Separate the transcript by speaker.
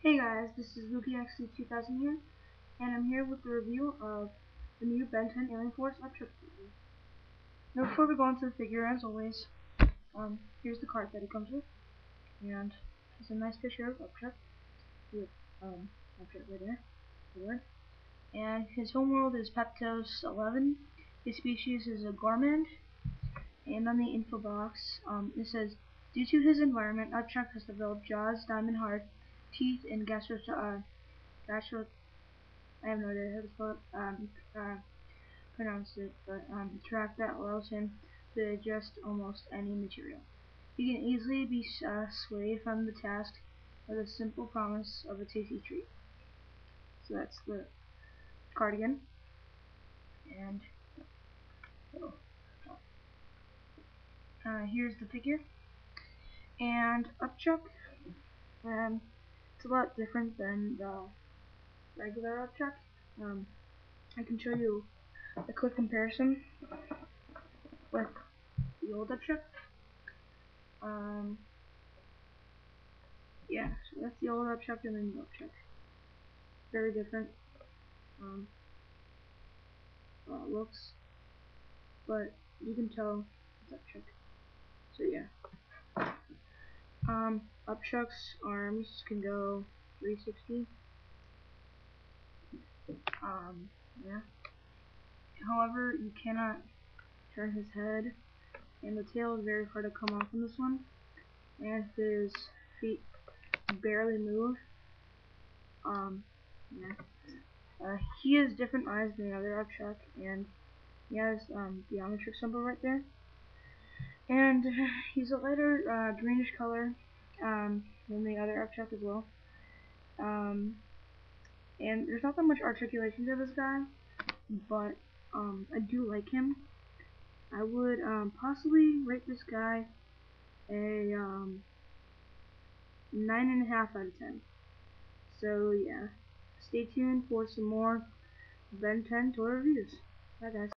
Speaker 1: Hey guys, this is lugiaxd2000 here, and I'm here with the review of the new Ben 10 Alien Force Upchuck figure. Now before we go into the figure, as always, um, here's the card that it comes with, and it's a nice picture of Upchuck, with, um, Upchuck right there, there. and his homeworld is Peptos 11, his species is a Gourmand, and on the info box, um, it says, due to his environment, Upchuck has developed jaws, diamond hard, teeth and gastro uh, gastro I have no idea how to spell it, um, uh, pronounce it, but um, track that allows him to digest almost any material. He can easily be uh, swayed from the task with a simple promise of a tasty treat. So that's the cardigan. And so, uh, here's the figure. And Upchuck, um, it's a lot different than the regular Upchuck. Um, I can show you a quick comparison with the old Upchuck. Um, yeah, so that's the old Upchuck and the new Upchuck. Very different um, looks, but you can tell it's Upchuck. So yeah. Um, Upchuck's arms can go 360. Um, yeah. However, you cannot turn his head, and the tail is very hard to come off in this one. And his feet barely move. Um, yeah. Uh, he has different eyes than the other Upchuck, and he has um, the Omnitrix symbol right there. And he's a lighter uh, greenish color um, than the other Upchuck as well. Um, and there's not that much articulation to this guy, but um, I do like him. I would um, possibly rate this guy a um, 9.5 out of 10. So yeah, stay tuned for some more Ben 10 toy reviews. Bye guys.